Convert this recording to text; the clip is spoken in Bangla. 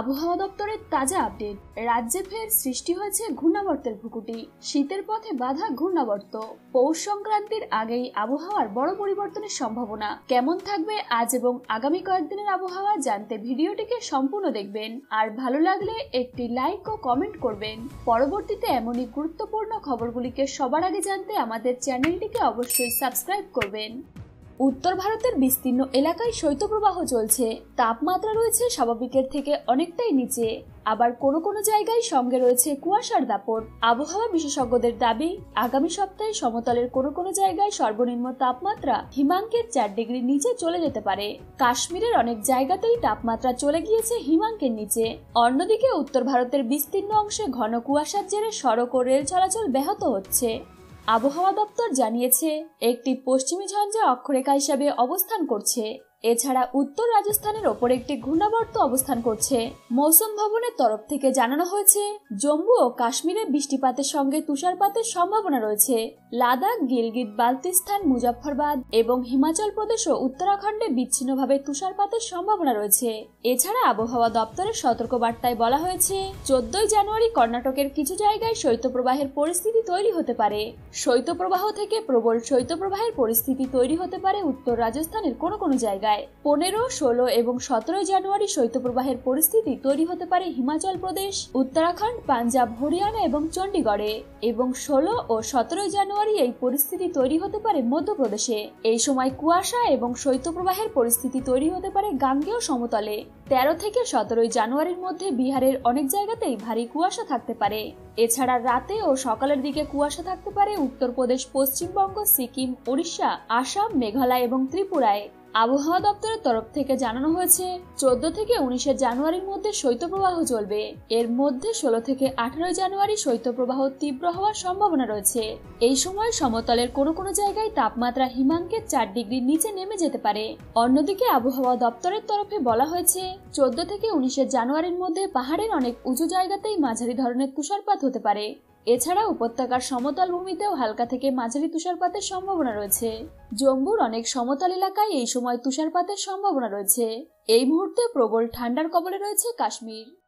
আবহাওয়া দপ্তরের তাজা আপডেট। রাজ্যে ফের সৃষ্টি হয়েছে ঘূর্ণাবর্তের ভুকুটি। শীতের পথে বাধা ঘূর্ণাবর্ত। পৌষ সংক্রান্তির আগেই আবহাওয়ার বড় পরিবর্তনের সম্ভাবনা। কেমন থাকবে আজ এবং আগামী কয়েকদিনের আবহাওয়া জানতে ভিডিওটিকে সম্পূর্ণ দেখবেন। আর ভালো লাগলে একটি লাইক ও কমেন্ট করবেন। পরবর্তীতে এমনই গুরুত্বপূর্ণ খবরগুলিকে সবার আগে জানতে আমাদের চ্যানেলটিকে অবশ্যই সাবস্ক্রাইব করবেন। উত্তর ভারতের বিস্তীর্ণ এলাকায় শৈত্যপ্রবাহ চলছে। তাপমাত্রা রয়েছে স্বাভাবিকের থেকে অনেকটাই নিচে। আবার কোনো কোনো জায়গায় সঙ্গে রয়েছে কুয়াশার দাপট। আবহাওয়া বিশেষজ্ঞদের দাবি, আগামী সপ্তাহে সমতলের কোনো কোনো জায়গায় সর্বনিম্ন তাপমাত্রা হিমাঙ্কের চার ডিগ্রি নিচে চলে যেতে পারে। কাশ্মীরের অনেক জায়গাতেই তাপমাত্রা চলে গিয়েছে হিমাঙ্কের নিচে। অন্যদিকে উত্তর ভারতের বিস্তীর্ণ অংশে ঘন কুয়াশার জেরে সড়ক ও রেল চলাচল ব্যাহত হচ্ছে। আবহাওয়া দপ্তর জানিয়েছে একটি পশ্চিমী ঝঞ্ঝা অক্ষরেখা হিসাবে অবস্থান করছে। এছাড়া উত্তর রাজস্থানের ওপর একটি ঘূর্ণাবর্ত অবস্থান করছে। মৌসুম ভবনের তরফ থেকে জানানো হয়েছে, জম্মু ও কাশ্মীরে বৃষ্টিপাতের সঙ্গে তুষারপাতের সম্ভাবনা রয়েছে। লাদাখ, গিলগিত বালতিস্তান মুজফ্ফরবাদ এবং হিমাচল প্রদেশ ও উত্তরাখণ্ডে বিচ্ছিন্নভাবে তুষারপাতের সম্ভাবনা রয়েছে। এছাড়া আবহাওয়া দপ্তরের সতর্কবার্তায় বলা হয়েছে, চোদ্দই জানুয়ারি কর্ণাটকের কিছু জায়গায় শৈত্যপ্রবাহের পরিস্থিতি তৈরি হতে পারে। শৈত্যপ্রবাহ থেকে প্রবল শৈত্যপ্রবাহের পরিস্থিতি তৈরি হতে পারে উত্তর রাজস্থানের কোনো কোনো জায়গায়। যায় পনেরো, ষোলো এবং সতেরোই জানুয়ারি শৈত্যপ্রবাহের পরিস্থিতি তৈরি হতে পারে হিমাচল প্রদেশ, উত্তরাখণ্ড, পাঞ্জাব, হরিয়ানা এবং চণ্ডীগড়ে এবং ষোলো ও সতেরোই জানুয়ারি এই পরিস্থিতি তৈরি হতে পারে মধ্যপ্রদেশে। এই সময় কুয়াশা এবং শৈত্যপ্রবাহের পরিস্থিতি তৈরি হতে পারে গাঙ্গেয় সমতলে। তেরো থেকে সতেরোই জানুয়ারির মধ্যে বিহারের অনেক জায়গাতেই ভারী কুয়াশা থাকতে পারে। এছাড়া রাতে ও সকালের দিকে কুয়াশা থাকতে পারে উত্তরপ্রদেশ, পশ্চিমবঙ্গ, সিকিম ওড়িশা আসাম, মেঘালয় এবং ত্রিপুরায়। আবহাওয়া দপ্তরের তরফ থেকে জানানো হয়েছে, চোদ্দ থেকে উনিশে জানুয়ারির মধ্যে শৈত্যপ্রবাহ চলবে। এর মধ্যে ষোলো থেকে আঠারোই জানুয়ারি শৈত্যপ্রবাহ তীব্র হওয়ার সম্ভাবনা রয়েছে। এই সময় সমতলের কোনো কোনো জায়গায় তাপমাত্রা হিমাঙ্কের চার ডিগ্রির নিচে নেমে যেতে পারে। অন্যদিকে আবহাওয়া দপ্তরের তরফে বলা হয়েছে, চোদ্দ থেকে উনিশে জানুয়ারির মধ্যে পাহাড়ের অনেক উঁচু জায়গাতেই মাঝারি ধরনের তুষারপাত হতে পারে। এছাড়া উপত্যকার সমতল ভূমিতেও হালকা থেকে মাঝারি তুষারপাতের সম্ভাবনা রয়েছে। জম্মুর অনেক সমতল এলাকায় এই সময় তুষারপাতের সম্ভাবনা রয়েছে। এই মুহূর্তে প্রবল ঠান্ডার কবলে রয়েছে কাশ্মীর।